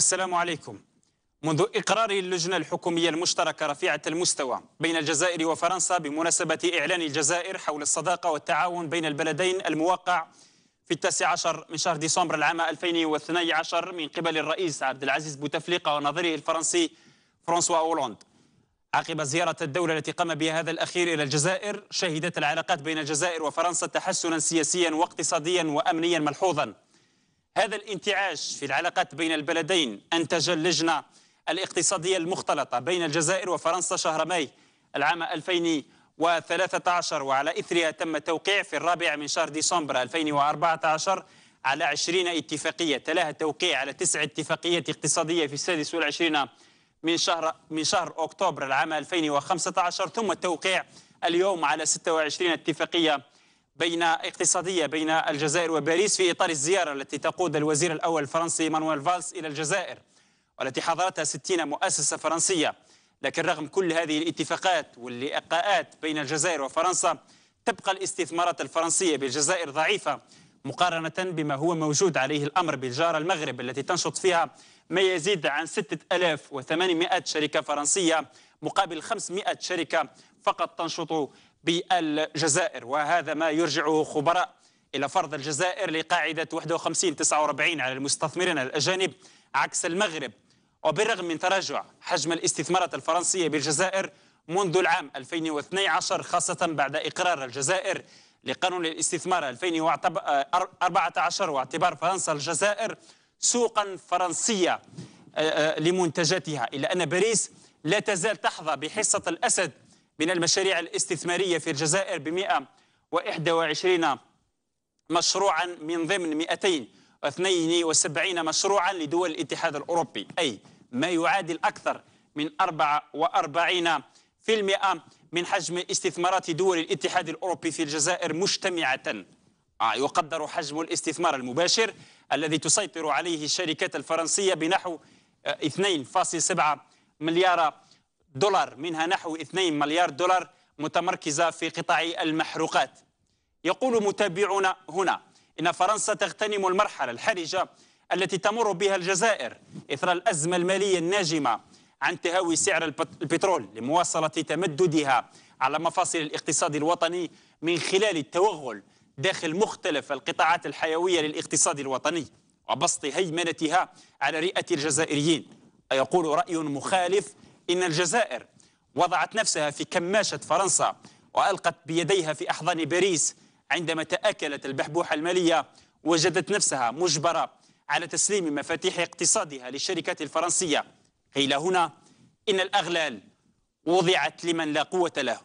السلام عليكم. منذ إقرار اللجنة الحكومية المشتركة رفيعة المستوى بين الجزائر وفرنسا بمناسبة إعلان الجزائر حول الصداقة والتعاون بين البلدين الموقع في التاسع عشر من شهر ديسمبر العام 2012 من قبل الرئيس عبد العزيز بوتفليقة ونظيره الفرنسي فرانسوا أولاند. عقب زيارة الدولة التي قام بها هذا الأخير إلى الجزائر شهدت العلاقات بين الجزائر وفرنسا تحسنا سياسيا واقتصاديا وأمنيا ملحوظا. هذا الانتعاش في العلاقات بين البلدين أنتج اللجنة الاقتصادية المختلطة بين الجزائر وفرنسا شهر ماي العام 2013 وعلى إثرها تم التوقيع في الرابع من شهر ديسمبر 2014 على 20 اتفاقية تلاها التوقيع على تسع اتفاقيات اقتصادية في السادس والعشرين من شهر من شهر أكتوبر العام 2015 ثم التوقيع اليوم على 26 اتفاقية بين اقتصادية بين الجزائر وباريس في إطار الزيارة التي تقود الوزير الأول الفرنسي مانويل فالس إلى الجزائر والتي حضرتها 60 مؤسسة فرنسية. لكن رغم كل هذه الاتفاقات واللقاءات بين الجزائر وفرنسا تبقى الاستثمارات الفرنسية بالجزائر ضعيفة مقارنة بما هو موجود عليه الأمر بالجارة المغرب التي تنشط فيها ما يزيد عن 6800 شركة فرنسية مقابل 500 شركة فقط تنشط بالجزائر وهذا ما يرجعه خبراء إلى فرض الجزائر لقاعدة 51 49 على المستثمرين الأجانب عكس المغرب. وبالرغم من تراجع حجم الاستثمارات الفرنسية بالجزائر منذ العام 2012 خاصة بعد إقرار الجزائر لقانون الاستثمار 2014 واعتبار فرنسا الجزائر سوقا فرنسية لمنتجاتها. إلا أن باريس لا تزال تحظى بحصة الأسد من المشاريع الاستثمارية في الجزائر ب 121 مشروعا من ضمن 272 مشروعا لدول الاتحاد الأوروبي أي ما يعادل أكثر من 44 في المئة من حجم استثمارات دول الاتحاد الأوروبي في الجزائر مجتمعة. آه، يقدر حجم الاستثمار المباشر الذي تسيطر عليه الشركات الفرنسية بنحو 2.7 آه، مليار دولار منها نحو 2 مليار دولار متمركزة في قطاع المحروقات. يقول متابعون هنا إن فرنسا تغتنم المرحلة الحرجة التي تمر بها الجزائر إثر الأزمة المالية الناجمة عن تهاوي سعر البترول لمواصلة تمددها على مفاصل الاقتصاد الوطني من خلال التوغل داخل مختلف القطاعات الحيوية للاقتصاد الوطني وبسط هيمنتها على رئة الجزائريين. يقول رأي مخالف إن الجزائر وضعت نفسها في كماشة فرنسا وألقت بيديها في أحضان باريس عندما تأكلت البحبوحة المالية وجدت نفسها مجبرة على تسليم مفاتيح اقتصادها للشركات الفرنسية. قيل هنا إن الأغلال وضعت لمن لا قوة له.